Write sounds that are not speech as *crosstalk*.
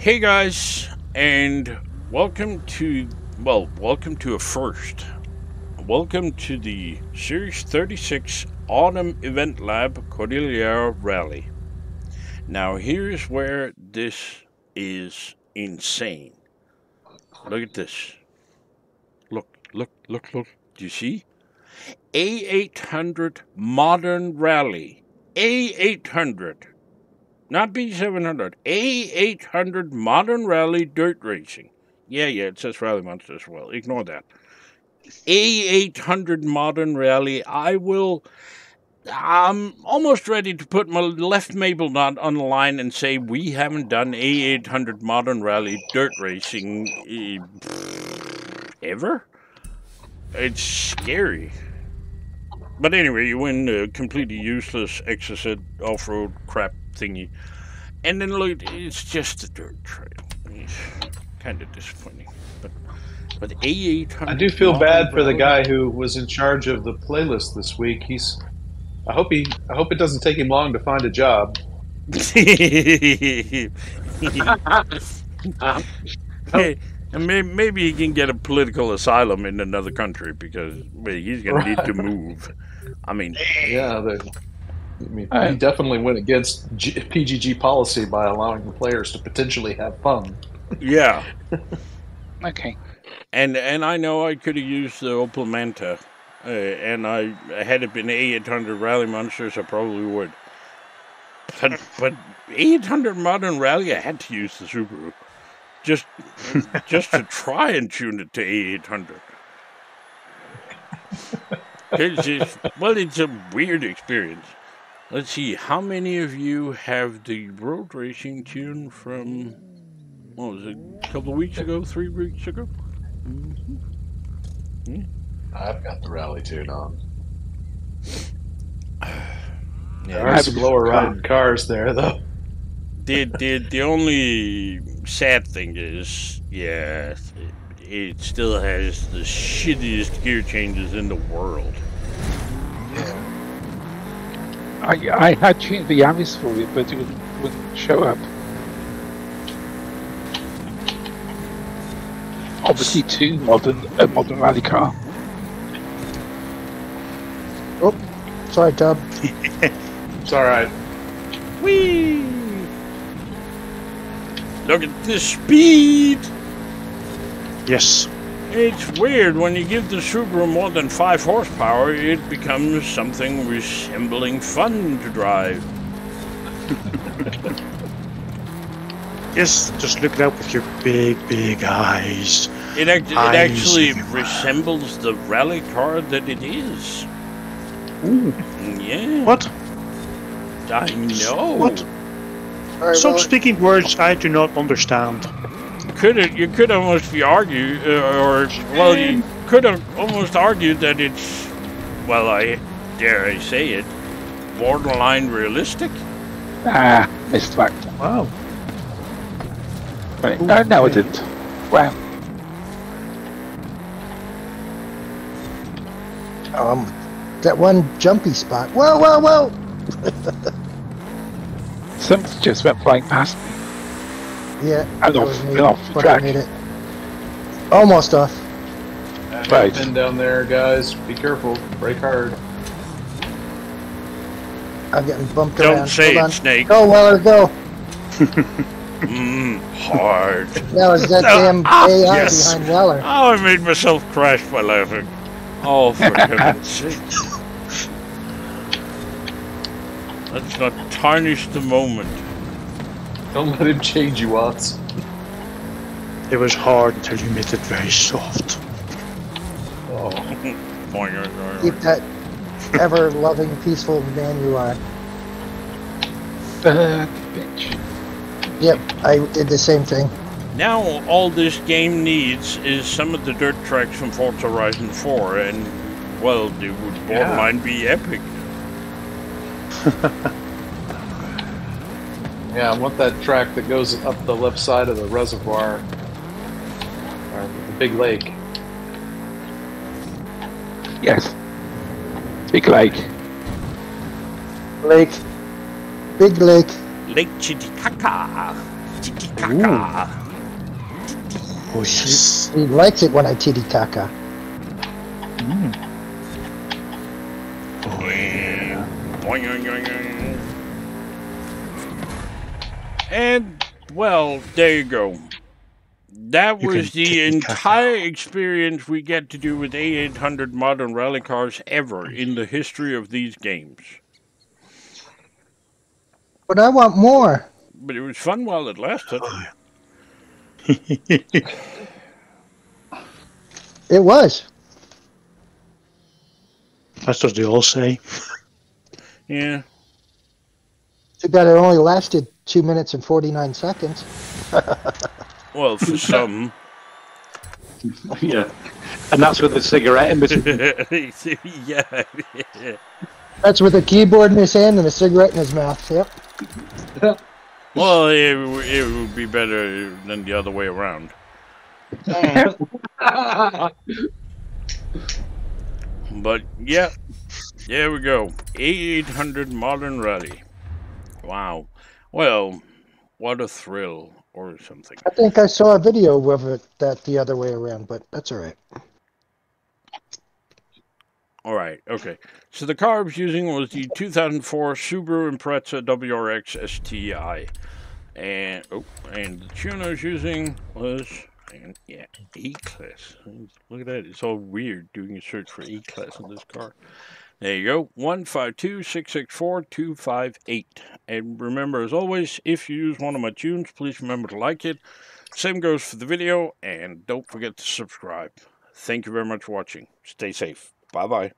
Hey guys, and welcome to, well, welcome to a first. Welcome to the Series 36 Autumn Event Lab Cordillera Rally. Now, here's where this is insane. Look at this. Look, look, look, look. Do you see? A800 Modern Rally. A800 not B700, A800 Modern Rally Dirt Racing. Yeah, yeah, it says Rally Monster as well. Ignore that. A800 Modern Rally. I will. I'm almost ready to put my left Mabel knot on the line and say we haven't done A800 Modern Rally Dirt Racing uh, ever. It's scary. But anyway, you win a uh, completely useless Exocet off-road crap thingy. And then look, it's just a dirt trail. It's kind of disappointing. But but A800. I do feel bad for the guy who was in charge of the playlist this week. He's. I hope he. I hope it doesn't take him long to find a job. *laughs* *laughs* hey, and maybe he can get a political asylum in another country because he's going to need to move. I mean, yeah, I mean, he definitely went against G- PGG policy by allowing the players to potentially have fun. Yeah. *laughs* okay. And and I know I could have used the Opel Manta, uh, and I had it been A800 Rally Monsters, I probably would. But but A800 Modern Rally, I had to use the Subaru, just *laughs* just to try and tune it to A800. It's just, well, it's a weird experience. Let's see, how many of you have the road racing tune from, what was it, a couple of weeks ago, three weeks ago? Mm-hmm. Yeah. I've got the rally tune on. *sighs* Yeah, there are some lower riding cars there, though. The, the, the only sad thing is, yeah, it, it still has the shittiest gear changes in the world. Yeah. I, I had changed the Yaris for it, but it wouldn't, wouldn't show up. Obviously, two modern a modern rally car. Oh, sorry, Tub. *laughs* it's all right. Look at the speed. Yes. It's weird when you give the Subaru more than 5 horsepower, it becomes something resembling fun to drive. *laughs* yes, just look it up with your big, big eyes. It, act- eyes it actually resembles the rally car that it is. Ooh. Mm, yeah. What? I know. What? Right, Stop well, speaking words I do not understand could you could almost be argue, uh, or well, you could have almost argued that it's, well, I dare I say it, borderline realistic. Ah, missed fact. Wow. Right. No, no, it didn't. Wow. Um, that one jumpy spot. Whoa, whoa, whoa! Something just went flying past me. Yeah. I know. Been off the track. It. Almost off. Right. Been down there, guys. Be careful. Brake hard. I'm getting bumped Don't around. Don't say it, Snake. Go, Weller, go. Mmm, *laughs* hard. That was that damn ah, AI yes. behind Weller. Oh, I made myself crash by laughing. Oh, for *laughs* heaven's sake. Let's not tarnish the moment. Don't let him change you, Watts. It was hard until you made it very soft. Oh. *laughs* Keep that ever loving, peaceful man you are. Uh, bitch. Yep, I did the same thing. Now all this game needs is some of the dirt tracks from Forza Horizon 4, and well, it would borderline yeah. be epic. *laughs* Yeah, I want that track that goes up the left side of the reservoir, or the big lake. Yes. Big lake. Lake. Big lake. Lake Titicaca. Tiki-taka. Oh, yes. He likes it when I titty caca. Oh, yeah. And, well, there you go. That You was the tiki-taka. entire experience we get to do with A800 modern rally cars ever in the history of these games. But I want more. But it was fun while it lasted. Oh, it was. That's what they all say. Yeah. Too bad it only lasted two minutes and 49 seconds. *laughs* Well, for *laughs* some. yeah. And that's with the cigarette in between. *laughs* yeah. That's with a keyboard in his hand and a cigarette in his mouth. Yep. Well, it, it would be better than the other way around. But yeah, there we go. 800 Modern Rally. Wow. Well, what a thrill or something. I think I saw a video of it that the other way around, but that's all right. All right, okay. So the car I was using was the 2004 Subaru Impreza WRX STI. And oh, and the tune I was using was and yeah, E class. Look at that. It's all weird doing a search for E class on this car. There you go. One five two six six four two five eight. And remember as always, if you use one of my tunes, please remember to like it. Same goes for the video, and don't forget to subscribe. Thank you very much for watching. Stay safe. Bye bye.